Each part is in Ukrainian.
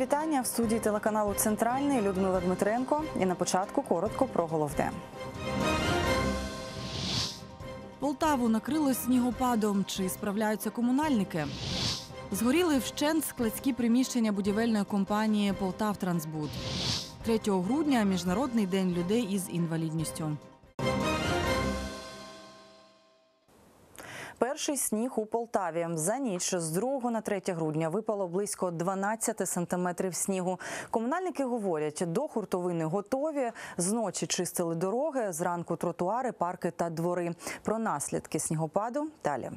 Вітання в студії телеканалу Центральний Людмила Дмитренко. І на початку коротко про головне. Полтаву накрило снігопадом. Чи справляються комунальники? Згоріли вщент складські приміщення будівельної компанії Полтавтрансбуд. 3 грудня міжнародний день людей із інвалідністю. Перший сніг у Полтаві за ніч з 2 на 3 грудня випало близько 12 сантиметрів снігу. Комунальники говорять, до хуртовини готові. Зночі чистили дороги, зранку тротуари, парки та двори. Про наслідки снігопаду далі.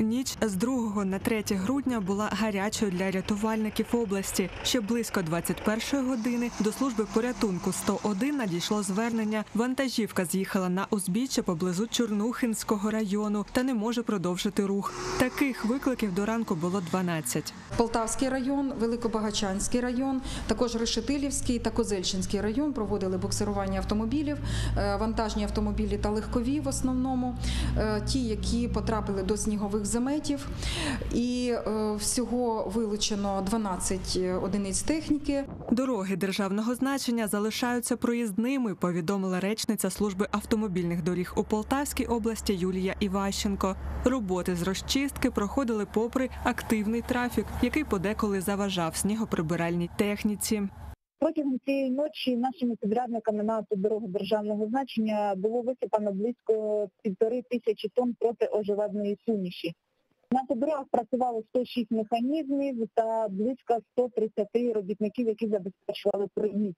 Ніч з 2 на 3 грудня була гарячою для рятувальників області. Ще близько 21 години до служби порятунку 101 надійшло звернення. Вантажівка з'їхала на узбіччя поблизу Чорнухинського району та не може продовжити рух. Таких викликів до ранку було 12. Полтавський район, Великобагачанський район, також Решетилівський та Козельщинський район проводили буксирування автомобілів, е, вантажні автомобілі та легкові в основному, е, ті, які потрапили до снігових заметів. І всього вилучено 12 одиниць техніки. Дороги державного значення залишаються проїзними. Повідомила речниця служби автомобільних доріг у Полтавській області Юлія Іващенко. Роботи з розчистки проходили попри активний трафік, який подеколи заважав снігоприбиральній техніці. Протягом цієї ночі нашими підрядниками на автодорогу державного значення було висипано близько півтори тисячі тонн протиожеледної суміші. На автодорогах працювало 106 механізмів та близько 130 робітників, які забезпечували проїзд.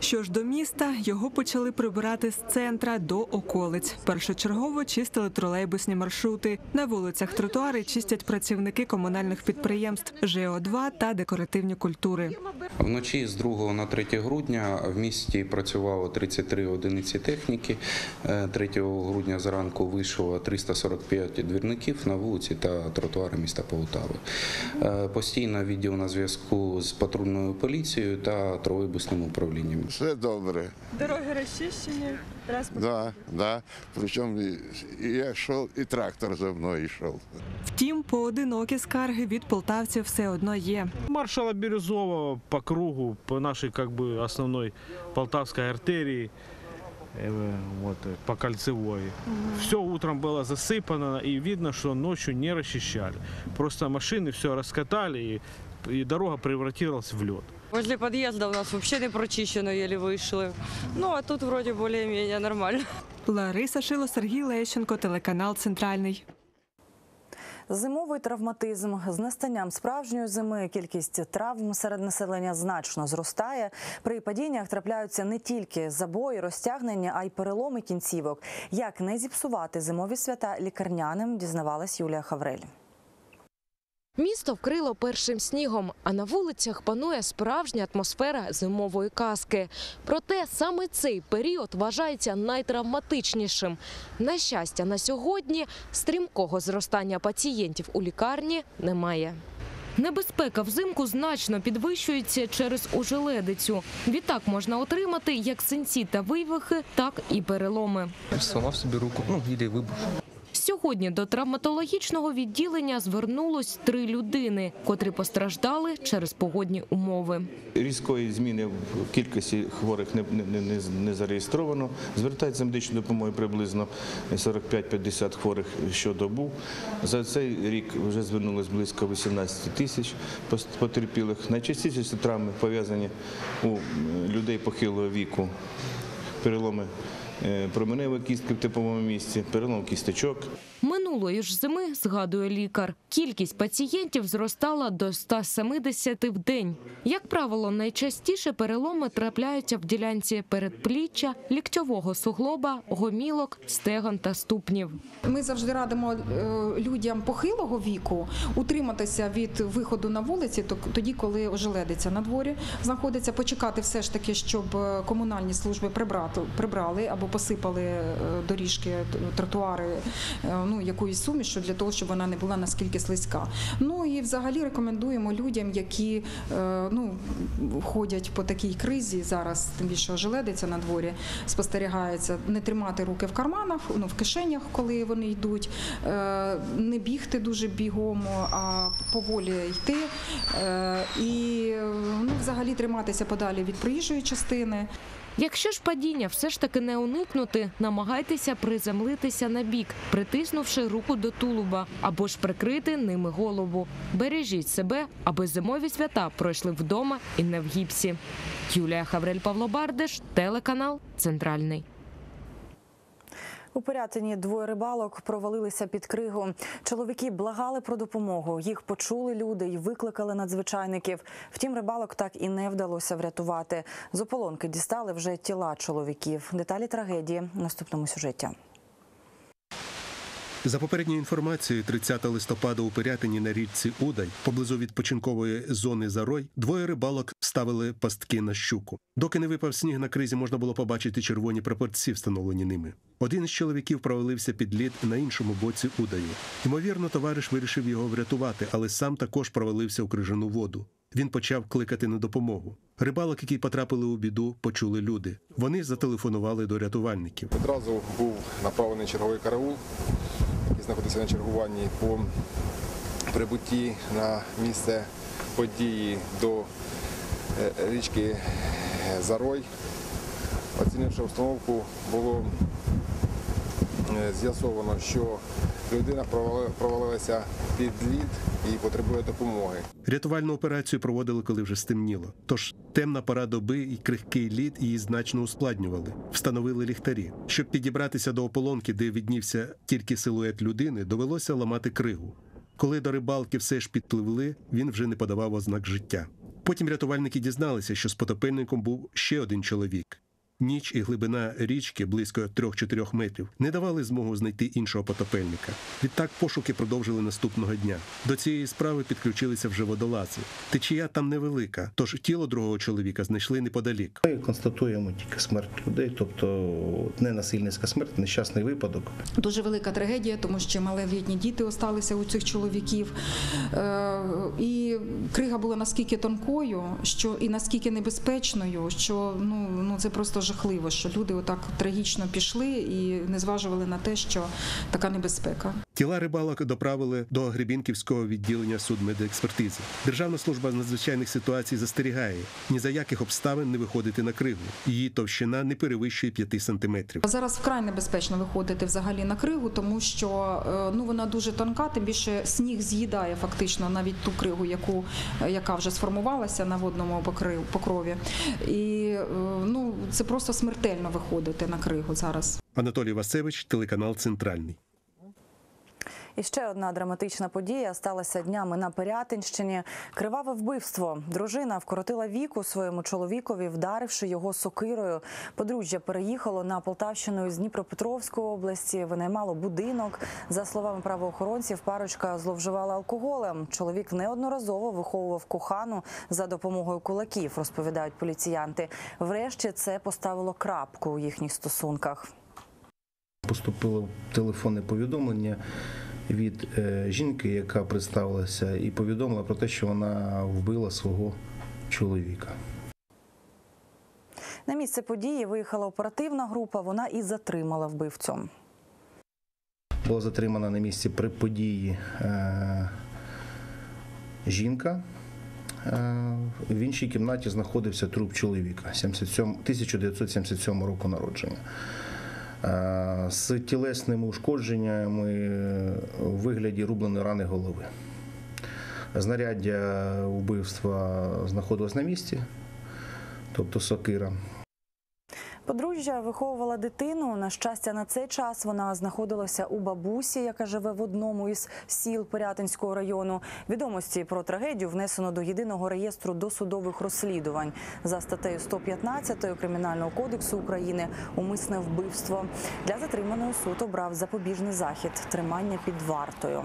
Що ж до міста, його почали прибирати з центра до околиць. Першочергово чистили тролейбусні маршрути. На вулицях тротуари чистять працівники комунальних підприємств ЖО2 та декоративні культури. Вночі з 2 на 3 грудня в місті працювало 33 одиниці техніки. Е, 3 грудня зранку вийшло 345 двірників на вулиці та тротуари міста Полтави. Е, Постійно відділ на зв'язку з патрульною поліцією та тролейбусним управлінням Все добре. Дороги розчищені, транспорт. Да, да. Причому і, і я йшов, і трактор за мною йшов. Втім, поодинокі скарги від полтавців все одно є. маршала Бирюзова по кругу, по нашей как бы основной полтавской артерии, э, вот, э, по кольцевой. Все утром было засыпано, и видно, что ночью не расчищали. Просто машины все раскатали, и, и дорога превратилась в лед. Возле подъезда у нас вообще не прочищено, еле вышли. Ну, а тут вроде более-менее нормально. Лариса Шило, Сергій Лещенко, телеканал Центральний. Зимовий травматизм з настанням справжньої зими кількість травм серед населення значно зростає. При падіннях трапляються не тільки забої, розтягнення, а й переломи кінцівок. Як не зіпсувати зимові свята лікарняним, дізнавалась Юлія Хаврель. Місто вкрило першим снігом, а на вулицях панує справжня атмосфера зимової казки. Проте саме цей період вважається найтравматичнішим. На щастя, на сьогодні стрімкого зростання пацієнтів у лікарні немає. Небезпека взимку значно підвищується через ожеледицю. Відтак можна отримати як синці та вивихи, так і переломи. Сломав собі руку, ну, і вибух. Сьогодні до травматологічного відділення звернулось три людини, котрі постраждали через погодні умови. Різкої зміни в кількості хворих не, не, не, не зареєстровано. Звертається медичною допомогою приблизно 45-50 хворих щодобу. За цей рік вже звернулось близько 18 тисяч потерпілих. Найчастіше травми пов'язані у людей похилого віку, переломи е, кістка кістки в типовому місці, перелом кісточок. Минулої ж зими, згадує лікар, кількість пацієнтів зростала до 170 в день. Як правило, найчастіше переломи трапляються в ділянці передпліччя, ліктьового суглоба, гомілок, стегон та ступнів. Ми завжди радимо е, людям похилого віку утриматися від виходу на вулиці, то- тоді, коли ожеледиться на дворі знаходиться, почекати все ж таки, щоб е, комунальні служби прибрали або посипали е, доріжки, тротуари ну, якоюсь сумішю для того, щоб вона не була наскільки слизька. Ну і взагалі рекомендуємо людям, які е, ну, ходять по такій кризі зараз, тим більше ожеледиться на дворі, спостерігається, не тримати руки в карманах, ну в кишенях, коли вони йдуть, е, не бігти дуже бігом, а поволі йти. е, І ну, взагалі триматися подалі від проїжджої частини. Якщо ж падіння все ж таки не уникнути, намагайтеся приземлитися на бік, притиснувши руку до тулуба або ж прикрити ними голову. Бережіть себе, аби зимові свята пройшли вдома і не в гіпсі. Юлія Хаврель Павло Бардеш, телеканал Центральний. У Пирятині двоє рибалок провалилися під кригу. Чоловіки благали про допомогу. Їх почули люди і викликали надзвичайників. Втім, рибалок так і не вдалося врятувати. З ополонки дістали вже тіла чоловіків. Деталі трагедії в наступному сюжеті. За попередньою інформацією, 30 листопада у Пирятині на річці Удай, поблизу відпочинкової зони Зарой, двоє рибалок ставили пастки на щуку. Доки не випав сніг на кризі, можна було побачити червоні прапорці, встановлені ними. Один із чоловіків провалився під лід на іншому боці Удаю. Ймовірно, товариш вирішив його врятувати, але сам також провалився у крижану воду. Він почав кликати на допомогу. Рибалок, які потрапили у біду, почули люди. Вони зателефонували до рятувальників. Одразу був направлений черговий караул, який знаходився на чергуванні по прибутті на місце події до е, річки Зарой. Оцінивши обстановку, було е, з'ясовано, що людина провалилася під лід і потребує допомоги. Рятувальну операцію проводили, коли вже стемніло. Тож темна пора доби і крихкий лід її значно ускладнювали. Встановили ліхтарі. Щоб підібратися до ополонки, де віднівся тільки силует людини, довелося ламати кригу. Коли до рибалки все ж підпливли, він вже не подавав ознак життя. Потім рятувальники дізналися, що з потопельником був ще один чоловік. Ніч і глибина річки близько 3-4 метрів не давали змогу знайти іншого потопельника. Відтак пошуки продовжили наступного дня. До цієї справи підключилися вже водолази. Течія там невелика, тож тіло другого чоловіка знайшли неподалік. Ми констатуємо тільки смерть людей, тобто не насильницька смерть, нещасний випадок. Дуже велика трагедія, тому що малолітні діти осталися у цих чоловіків. Е, І крига була наскільки тонкою, що і наскільки небезпечною, що ну, ну це просто жахливо, що люди отак трагічно пішли і не зважували на те, що така небезпека. Тіла рибалок доправили до Гребінківського відділення судмедекспертизи. Державна служба з надзвичайних ситуацій застерігає ні за яких обставин не виходити на кригу. Її товщина не перевищує 5 сантиметрів. Зараз вкрай небезпечно виходити взагалі на кригу, тому що е, ну вона дуже тонка, тим більше сніг з'їдає фактично навіть ту кригу, яку е, яка вже сформувалася на водному покрові. І е, ну це просто смертельно виходити на кригу зараз. Анатолій Васевич, телеканал Центральний. І ще одна драматична подія сталася днями на Пирятинщині. Криваве вбивство. Дружина вкоротила віку своєму чоловікові, вдаривши його сокирою. Подружжя переїхало на Полтавщину з Дніпропетровської області. Винаймало будинок. За словами правоохоронців, парочка зловживала алкоголем. Чоловік неодноразово виховував кохану за допомогою кулаків, розповідають поліціянти. Врешті це поставило крапку у їхніх стосунках. Поступило телефонне повідомлення від е, жінки, яка представилася, і повідомила про те, що вона вбила свого чоловіка. На місце події виїхала оперативна група. Вона і затримала вбивцю. Була затримана на місці при події е, жінка. Е, В іншій кімнаті знаходився труп чоловіка 77, 1977 року народження. Е, З тілесними ушкодженнями у вигляді рубленої рани голови. Знаряддя вбивства знаходилось на місці, тобто сокира. Подружжя виховувала дитину. На щастя, на цей час вона знаходилася у бабусі, яка живе в одному із сіл Пирятинського району. Відомості про трагедію внесено до єдиного реєстру досудових розслідувань за статтею 115 Кримінального кодексу України умисне вбивство. Для затриманого суд обрав запобіжний захід тримання під вартою.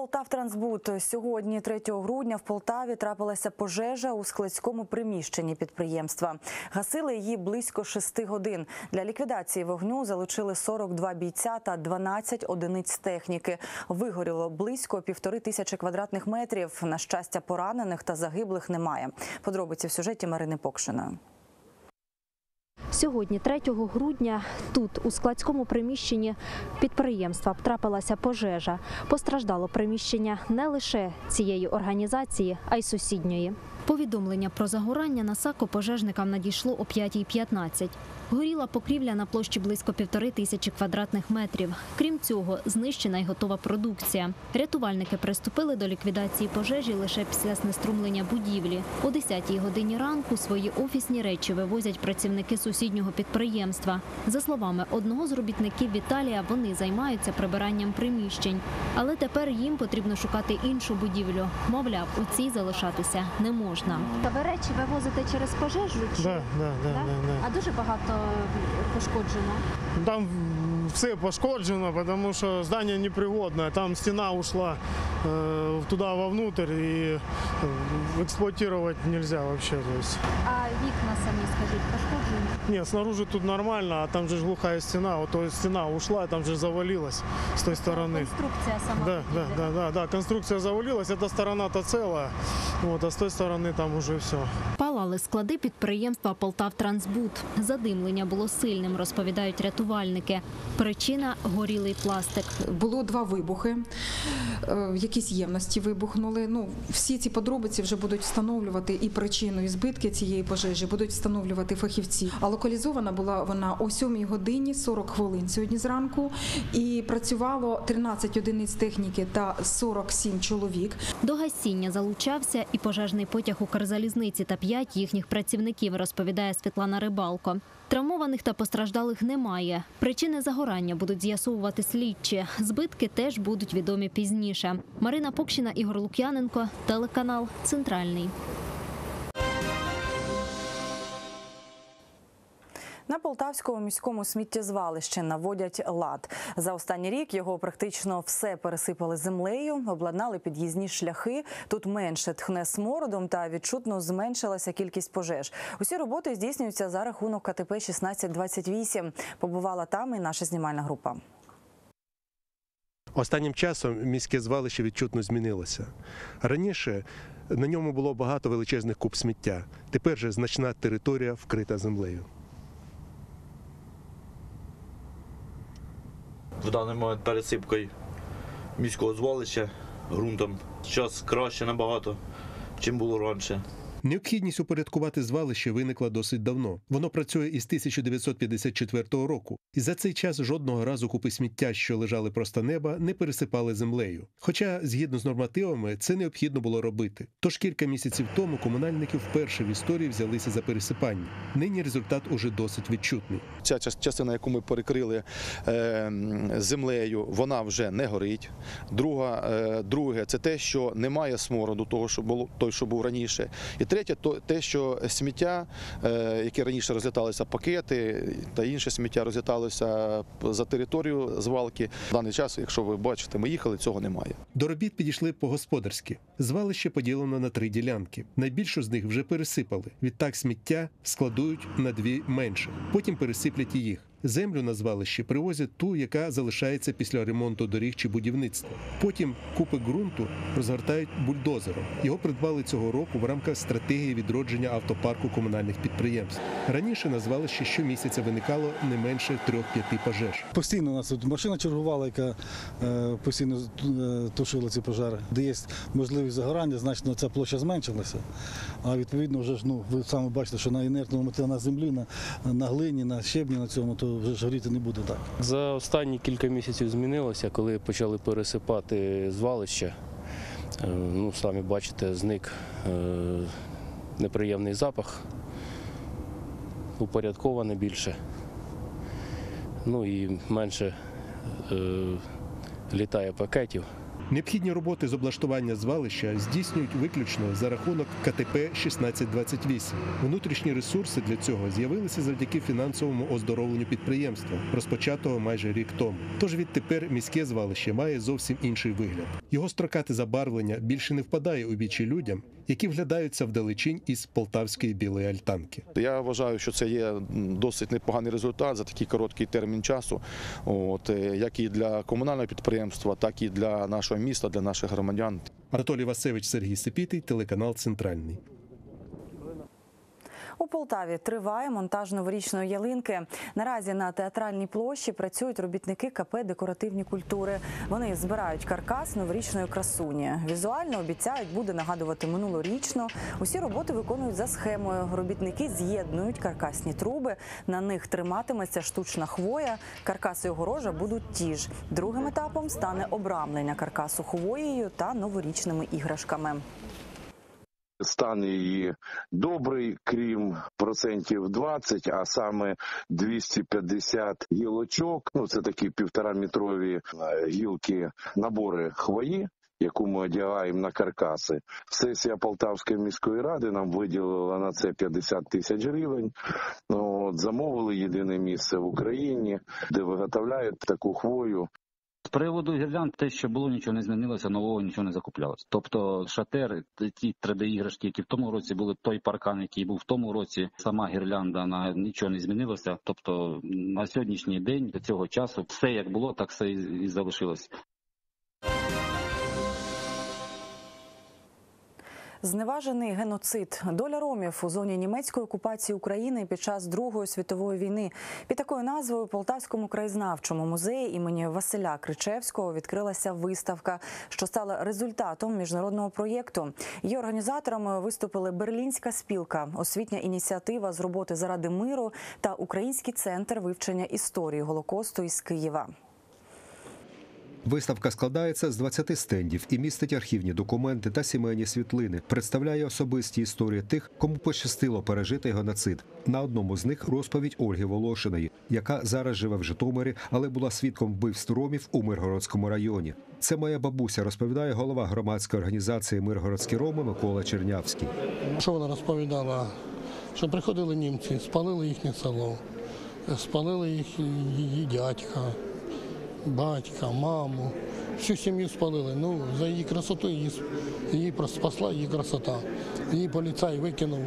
Полтавтрансбуд сьогодні, 3 грудня, в Полтаві трапилася пожежа у складському приміщенні підприємства. Гасили її близько 6 годин. Для ліквідації вогню залучили 42 бійця та 12 одиниць техніки. Вигоріло близько півтори тисячі квадратних метрів. На щастя, поранених та загиблих немає. Подробиці в сюжеті Марини Покшиної. Сьогодні, 3 грудня, тут, у складському приміщенні підприємства, трапилася пожежа. Постраждало приміщення не лише цієї організації, а й сусідньої. Повідомлення про загорання на САКО пожежникам надійшло о 5.15. Горіла покрівля на площі близько півтори тисячі квадратних метрів. Крім цього, знищена й готова продукція. Рятувальники приступили до ліквідації пожежі лише після знеструмлення будівлі. О 10-й годині ранку свої офісні речі вивозять працівники сусіднього підприємства. За словами одного з робітників Віталія, вони займаються прибиранням приміщень. Але тепер їм потрібно шукати іншу будівлю. Мовляв, у цій залишатися не можна. Та ви речі вивозите через пожежу? Да, да, да, да, да. А дуже багато пошкоджено. Там все пошкоджено, тому що здання непригодне. Там стіна ушла э, туда вовнутрь и э, эксплуатировать нельзя вообще. То есть. А вікна самі, скажіть, пошкоджені? Нет, снаружи тут нормально, а там же ж глухая стена. Вот то есть стена ушла, там же завалилась с той стороны. Конструкція сама. Да, да, да, да, да, конструкция завалилась, эта сторона-то целая, вот, а с той стороны там уже все. Палали склади підприємства Полтавтрансбуд. Задимлення було сильним, розповідають рятувальники. Причина горілий пластик. Було два вибухи, е, якісь ємності вибухнули. Ну, всі ці подробиці вже будуть встановлювати і причину, і збитки цієї пожежі будуть встановлювати фахівці. А локалізована була вона о 7 годині 40 хвилин сьогодні зранку. І працювало 13 одиниць техніки та 47 чоловік. До гасіння залучався і пожежний потяг Укрзалізниці та п'ять їхніх працівників, розповідає Світлана Рибалко. Травмованих та постраждалих немає. Причини загорання будуть з'ясовувати слідчі. Збитки теж будуть відомі пізніше. Марина Покщина, Ігор Лук'яненко, телеканал Центральний. На Полтавському міському сміттєзвалищі наводять лад. За останній рік його практично все пересипали землею, обладнали під'їзні шляхи. Тут менше тхне смородом та відчутно зменшилася кількість пожеж. Усі роботи здійснюються за рахунок КТП 1628. Побувала там і наша знімальна група. Останнім часом міське звалище відчутно змінилося. Раніше на ньому було багато величезних куб сміття. Тепер же значна територія вкрита землею. В даний момент пересипкою міського звалища ґрунтом. Зараз краще набагато, чим було раніше. Необхідність упорядкувати звалище виникла досить давно. Воно працює із 1954 року, і за цей час жодного разу купи сміття, що лежали просто неба, не пересипали землею. Хоча, згідно з нормативами, це необхідно було робити. Тож кілька місяців тому комунальники вперше в історії взялися за пересипання. Нині результат уже досить відчутний. Ця частина, яку ми перекрили е, землею, вона вже не горить. Друга, е, друге, це те, що немає смороду, того, що було той, що був раніше. І третє, то те, що сміття, е, яке раніше розліталися пакети та інше сміття розліталося за територію звалки. В даний час, якщо ви бачите, ми їхали, цього немає. До робіт підійшли по-господарськи. Звалище поділено на три ділянки. Найбільшу з них вже пересипали. Відтак сміття складують на дві менше. Потім пересиплять і їх. Землю на звалищі привозять ту, яка залишається після ремонту доріг чи будівництва. Потім купи ґрунту розгортають бульдозером. Його придбали цього року в рамках стратегії відродження автопарку комунальних підприємств. Раніше на звалищі щомісяця виникало не менше трьох-п'яти пожеж. Постійно у нас тут машина чергувала, яка е, постійно е, тушила ці пожежі. Де є можливість загорання, значно ця площа зменшилася. А відповідно, вже ж ну ви самі бачите, що на інертному матеріалі на землі, на, на глині, на щебні на цьому, то вже горіти не буде так. За останні кілька місяців змінилося, коли почали пересипати звалище. Ну, самі бачите, зник е, неприємний запах, упорядковане більше. Ну і менше е, літає пакетів. Необхідні роботи з облаштування звалища здійснюють виключно за рахунок КТП 1628. Внутрішні ресурси для цього з'явилися завдяки фінансовому оздоровленню підприємства, розпочатого майже рік тому. Тож відтепер міське звалище має зовсім інший вигляд. Його строкате забарвлення більше не впадає у вічі людям, які вглядаються вдалечінь із полтавської білої альтанки. Я вважаю, що це є досить непоганий результат за такий короткий термін часу, от, е, як і для комунального підприємства, так і для нашого міста, для наших громадян. Анатолій Васевич, Сергій Сипітий, телеканал Центральний. У Полтаві триває монтаж новорічної ялинки. Наразі на театральній площі працюють робітники КП декоративні культури. Вони збирають каркас новорічної красуні. Візуально обіцяють буде нагадувати минулорічно. Усі роботи виконують за схемою. Робітники з'єднують каркасні труби. На них триматиметься штучна хвоя. Каркаси і огорожа будуть ті ж. Другим етапом стане обрамлення каркасу хвоєю та новорічними іграшками. Стан її добрий, крім процентів 20, а саме 250 гілочок. Ну це такі півтораметрові е, гілки, набори хвої. Яку ми одягаємо на каркаси, сесія Полтавської міської ради нам виділила на це 50 тисяч гривень. Ну, от, замовили єдине місце в Україні, де виготовляють таку хвою приводу гірлянд, те, що було, нічого не змінилося, нового нічого не закуплялося. Тобто шатер, ті 3D-іграшки, які в тому році були, той паркан, який був в тому році, сама гірлянда на нічого не змінилося. Тобто на сьогоднішній день до цього часу все як було, так все і залишилось. Зневажений геноцид. Доля ромів у зоні німецької окупації України під час Другої світової війни. Під такою назвою Полтавському краєзнавчому музеї імені Василя Кричевського відкрилася виставка, що стала результатом міжнародного проєкту. Її організаторами виступили Берлінська спілка, освітня ініціатива з роботи заради миру та Український центр вивчення історії Голокосту із Києва. Виставка складається з 20 стендів і містить архівні документи та сімейні світлини. Представляє особисті історії тих, кому пощастило пережити геноцид. На одному з них розповідь Ольги Волошиної, яка зараз живе в Житомирі, але була свідком вбивств ромів у Миргородському районі. Це моя бабуся, розповідає голова громадської організації Миргородські роми Микола Чернявський. Що вона розповідала? Що приходили німці, спалили їхнє село, спалили їх її дядька, батька, маму. Всю сім'ю спалили. Ну, за її красоту її, її спасла її красота. Її поліцай викинув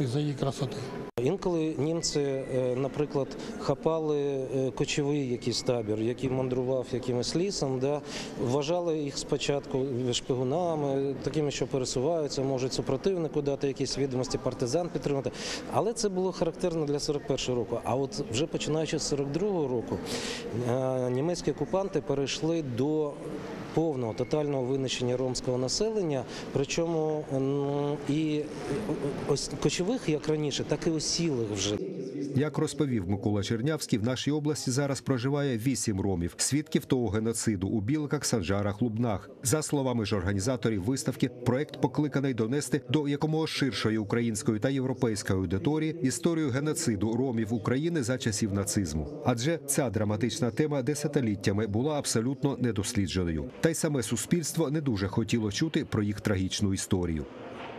із-за її красоти. Інколи німці, е, наприклад, хапали е, кочовий якийсь табір, який мандрував якимось лісом, да, вважали їх спочатку шпигунами, такими, що пересуваються, можуть супротивнику дати якісь відомості, партизан підтримати. Але це було характерно для 41-го року. А от вже починаючи з 42-го року, е, німецькі окупанти перейшли до повного тотального винищення ромського населення, причому і ось кочових, як раніше, так і осілих вже. Як розповів Микола Чернявський, в нашій області зараз проживає вісім ромів, свідків того геноциду у Білках, Санжарах, Лубнах. За словами ж організаторів виставки, проект покликаний донести до якомога ширшої української та європейської аудиторії історію геноциду ромів України за часів нацизму. Адже ця драматична тема десятиліттями була абсолютно недослідженою, та й саме суспільство не дуже хотіло чути про їх трагічну історію.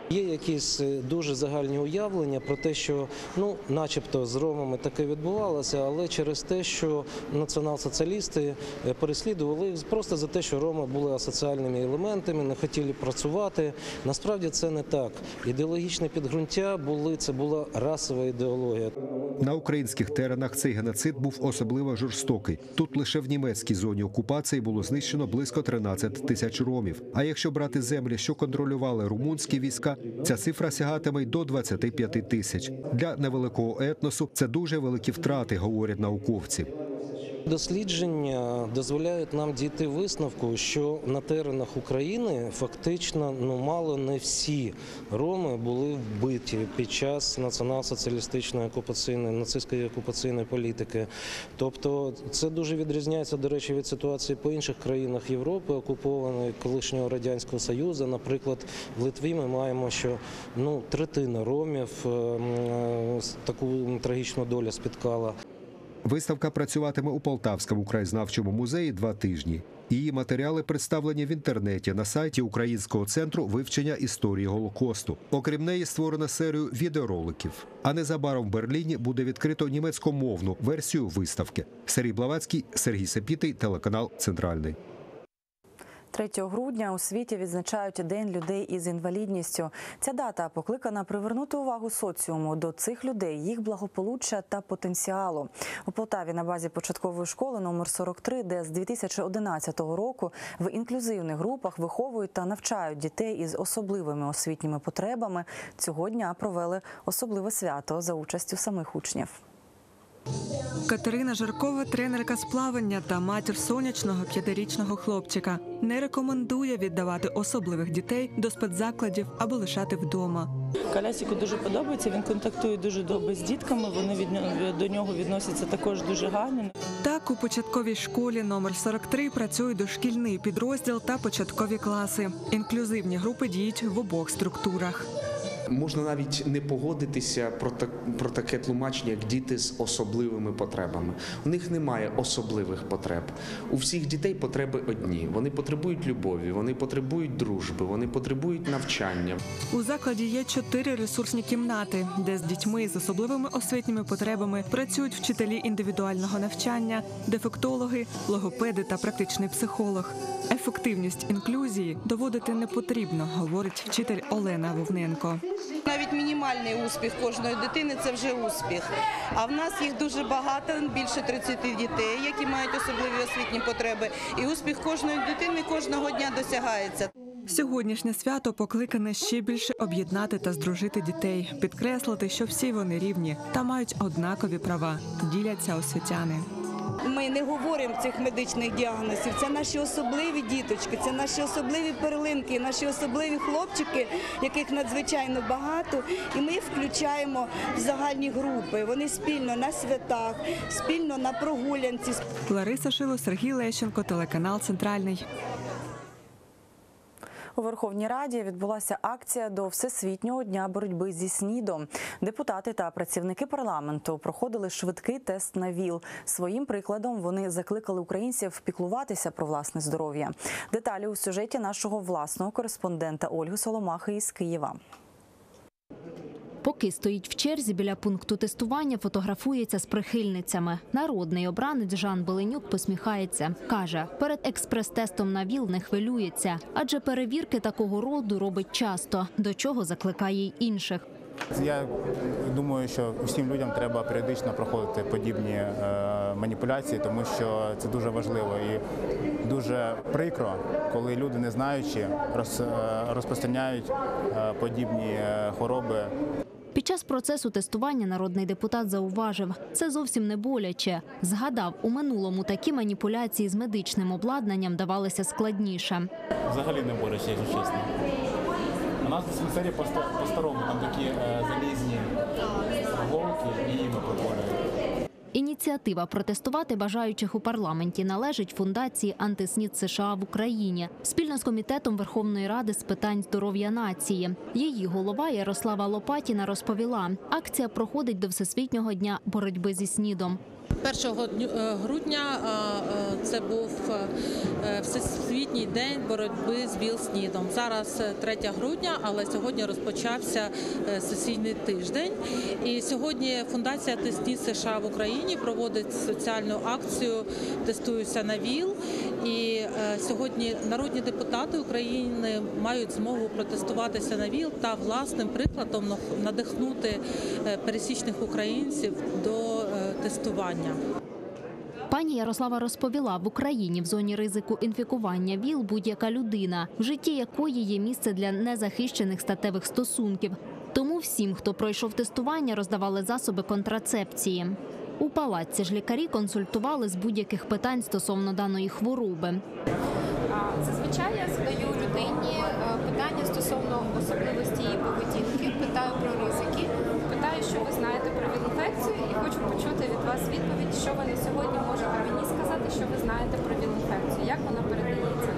Є якісь е, дуже загальні уявлення про те, що ну, начебто, з ромами таке відбувалося, але через те, що націонал-соціалісти е, переслідували їх просто за те, що роми були асоціальними елементами, не хотіли працювати. Насправді це не так. Ідеологічне підґрунтя були це була расова ідеологія. На українських теренах цей геноцид був особливо жорстокий. Тут лише в німецькій зоні окупації було знищено близько 13 тисяч ромів. А якщо брати землі, що контролювали румунські війська, ця цифра сягатиме й до 25 тисяч. Для невеликого етносу це дуже великі втрати, говорять науковці. Дослідження дозволяють нам дійти висновку, що на теренах України фактично ну мало не всі роми були вбиті під час націонал-соціалістичної окупаційної нацистської окупаційної політики. Тобто це дуже відрізняється, до речі, від ситуації по інших країнах Європи, окупованої колишнього радянського союзу. Наприклад, в Литві ми маємо, що ну третина ромів е, м, е, таку трагічну долю спіткала. Виставка працюватиме у Полтавському краєзнавчому музеї два тижні. Її матеріали представлені в інтернеті на сайті Українського центру вивчення історії Голокосту. Окрім неї, створено серію відеороликів. А незабаром в Берліні буде відкрито німецькомовну версію виставки. Сергій Блавацький, Сергій Сепітий, телеканал Центральний. 3 грудня у світі відзначають День людей із інвалідністю. Ця дата покликана привернути увагу соціуму до цих людей, їх благополуччя та потенціалу. У Полтаві на базі початкової школи номер 43, де з 2011 року в інклюзивних групах виховують та навчають дітей із особливими освітніми потребами. Цього дня провели особливе свято за участю самих учнів. Катерина Жаркова, тренерка з плавання та матір сонячного п'ятирічного хлопчика, не рекомендує віддавати особливих дітей до спецзакладів або лишати вдома. Колясіку дуже подобається. Він контактує дуже добре з дітками. Вони від до нього відносяться також дуже гарно. Так, у початковій школі номер 43 працює дошкільний підрозділ та початкові класи. Інклюзивні групи діють в обох структурах. Можна навіть не погодитися про так про таке тлумачення, як діти з особливими потребами. У них немає особливих потреб. У всіх дітей потреби одні. Вони потребують любові, вони потребують дружби, вони потребують навчання. У закладі є чотири ресурсні кімнати, де з дітьми з особливими освітніми потребами працюють вчителі індивідуального навчання, дефектологи, логопеди та практичний психолог. Ефективність інклюзії доводити не потрібно, говорить вчитель Олена Вовненко. Навіть мінімальний успіх кожної дитини це вже успіх. А в нас їх дуже багато, більше 30 дітей, які мають особливі освітні потреби. І успіх кожної дитини кожного дня досягається. Сьогоднішнє свято покликане ще більше об'єднати та здружити дітей, підкреслити, що всі вони рівні та мають однакові права, діляться освітяни. Ми не говоримо цих медичних діагнозів. Це наші особливі діточки, це наші особливі перлинки, наші особливі хлопчики, яких надзвичайно багато. І ми включаємо в загальні групи. Вони спільно на святах, спільно на прогулянці. Лариса Шило, Сергій Лещенко, телеканал Центральний. У Верховній Раді відбулася акція до Всесвітнього дня боротьби зі СНІДом. Депутати та працівники парламенту проходили швидкий тест на ВІЛ. Своїм прикладом вони закликали українців піклуватися про власне здоров'я. Деталі у сюжеті нашого власного кореспондента Ольги Соломахи із Києва. Поки стоїть в черзі біля пункту тестування, фотографується з прихильницями. Народний обранець Жан Беленюк посміхається. Каже, перед експрес-тестом на ВІЛ не хвилюється, адже перевірки такого роду робить часто, до чого закликає й інших. Я думаю, що усім людям треба періодично проходити подібні е, маніпуляції, тому що це дуже важливо і дуже прикро, коли люди, не знаючи, е, розпространяють е, подібні хвороби. Під час процесу тестування народний депутат зауважив, це зовсім не боляче. Згадав, у минулому такі маніпуляції з медичним обладнанням давалися складніше. Взагалі не боляче, якщо чесно. У нас в диспансері по- по-старому, там такі е, залізні голки і ми приколюють. Ініціатива протестувати бажаючих у парламенті належить фундації Антиснід США в Україні спільно з комітетом Верховної Ради з питань здоров'я нації. Її голова Ярослава Лопатіна розповіла, акція проходить до Всесвітнього дня боротьби зі снідом. 1 е, грудня е, це був е, всесвітній день боротьби з ВІЛ-СНІДом. Зараз е, 3 грудня, але сьогодні розпочався сесійний тиждень. І сьогодні фундація «Теснід США в Україні проводить соціальну акцію Тестуюся на ВІЛ. І сьогодні народні депутати України мають змогу протестуватися на ВІЛ та власним прикладом надихнути пересічних українців до тестування. Пані Ярослава розповіла, в Україні в зоні ризику інфікування ВІЛ будь-яка людина, в житті якої є місце для незахищених статевих стосунків. Тому всім, хто пройшов тестування, роздавали засоби контрацепції. У палаці ж лікарі консультували з будь-яких питань стосовно даної хвороби. Зазвичай я задаю людині е, питання стосовно особливості її поведінки, питаю про ризики, питаю, що ви знаєте про ВІЛ-інфекцію, і хочу почути від вас відповідь, що ви на сьогодні можете мені сказати, що ви знаєте про ВІЛ-інфекцію, як вона передається.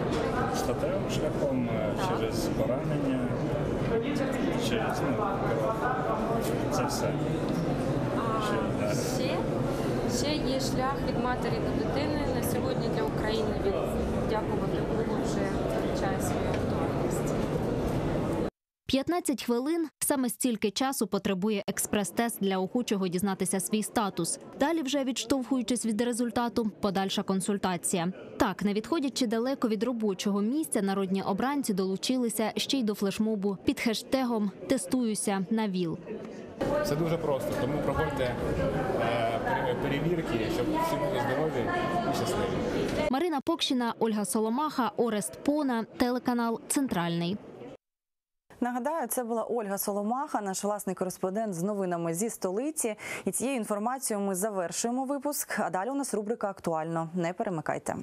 Статевим шляхом е, через поранення, через ну, кров. Це все. Ще, ще ще є шлях від матері до дитини. На сьогодні для України він дякувати Богу вже 15 хвилин саме стільки часу потребує експрес-тест для охочого дізнатися свій статус. Далі, вже відштовхуючись від результату, подальша консультація. Так, не відходячи далеко від робочого місця, народні обранці долучилися ще й до флешмобу під хештегом Тестуюся на ВІЛ. Все дуже просто, тому проходьте е, перевірки, щоб всі були здорові і щасливі. Марина Покщина, Ольга Соломаха, Орест Пона, телеканал Центральний. Нагадаю, це була Ольга Соломаха, наш власний кореспондент з новинами зі столиці. І цією інформацією ми завершуємо випуск. А далі у нас рубрика Актуально. Не перемикайте.